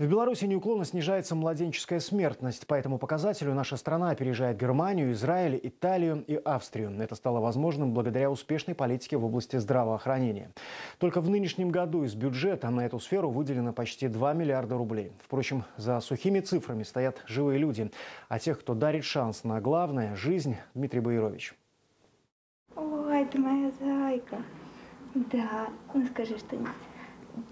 В Беларуси неуклонно снижается младенческая смертность. По этому показателю наша страна опережает Германию, Израиль, Италию и Австрию. Это стало возможным благодаря успешной политике в области здравоохранения. Только в нынешнем году из бюджета на эту сферу выделено почти 2 миллиарда рублей. Впрочем, за сухими цифрами стоят живые люди. А тех, кто дарит шанс на главное – жизнь, Дмитрий Боярович. Ой, ты моя зайка. Да, ну скажи что-нибудь.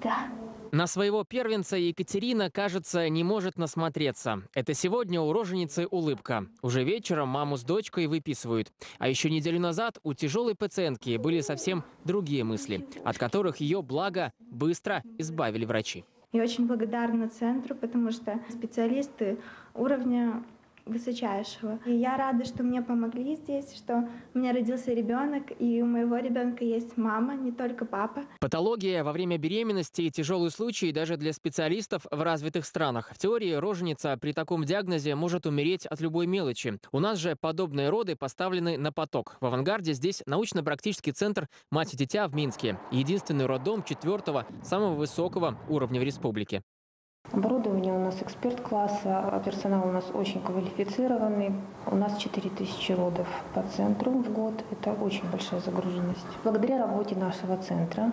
Да. На своего первенца Екатерина, кажется, не может насмотреться. Это сегодня у роженицы улыбка. Уже вечером маму с дочкой выписывают. А еще неделю назад у тяжелой пациентки были совсем другие мысли, от которых ее благо быстро избавили врачи. Я очень благодарна центру, потому что специалисты уровня высочайшего. И я рада, что мне помогли здесь, что у меня родился ребенок, и у моего ребенка есть мама, не только папа. Патология во время беременности и тяжелый случай даже для специалистов в развитых странах. В теории роженица при таком диагнозе может умереть от любой мелочи. У нас же подобные роды поставлены на поток. В авангарде здесь научно-практический центр «Мать и дитя» в Минске. Единственный роддом четвертого, самого высокого уровня в республике. Оборудование у нас эксперт-класса, а персонал у нас очень квалифицированный. У нас 4000 родов по центру в год. Это очень большая загруженность. Благодаря работе нашего центра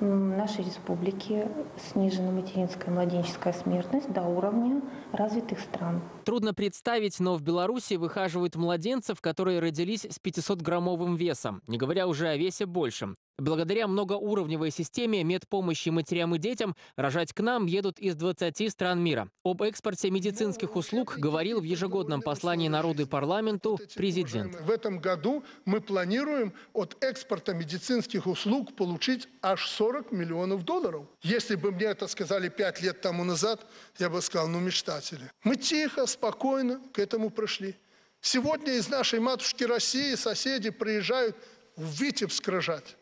нашей республике снижена материнская и младенческая смертность до уровня развитых стран. Трудно представить, но в Беларуси выхаживают младенцев, которые родились с 500-граммовым весом, не говоря уже о весе большем. Благодаря многоуровневой системе медпомощи матерям и детям рожать к нам едут из 20 стран мира. Об экспорте медицинских услуг говорил в ежегодном послании народу и парламенту президент. В этом году мы планируем от экспорта медицинских услуг получить аж 40 миллионов долларов. Если бы мне это сказали 5 лет тому назад, я бы сказал, ну мечтатели. Мы тихо, спокойно к этому пришли. Сегодня из нашей матушки России соседи приезжают в Витебск рожать.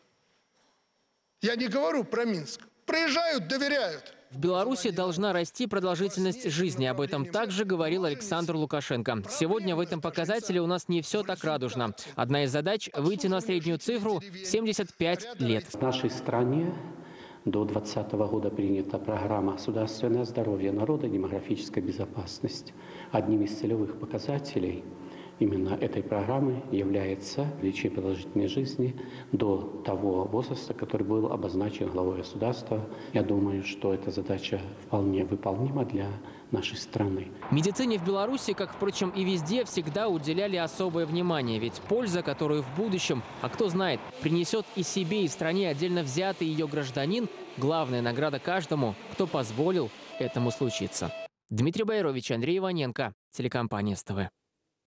Я не говорю про Минск. Приезжают, доверяют. В Беларуси должна расти продолжительность жизни. Об этом также говорил Александр Лукашенко. Сегодня в этом показателе у нас не все так радужно. Одна из задач – выйти на среднюю цифру 75 лет. В нашей стране до 2020 года принята программа «Государственное здоровье народа. Демографическая безопасность». Одним из целевых показателей – именно этой программы является увеличение продолжительной жизни до того возраста, который был обозначен главой государства. Я думаю, что эта задача вполне выполнима для нашей страны. Медицине в Беларуси, как, впрочем, и везде, всегда уделяли особое внимание. Ведь польза, которую в будущем, а кто знает, принесет и себе, и стране отдельно взятый ее гражданин, главная награда каждому, кто позволил этому случиться. Дмитрий Байрович, Андрей Иваненко, телекомпания СТВ.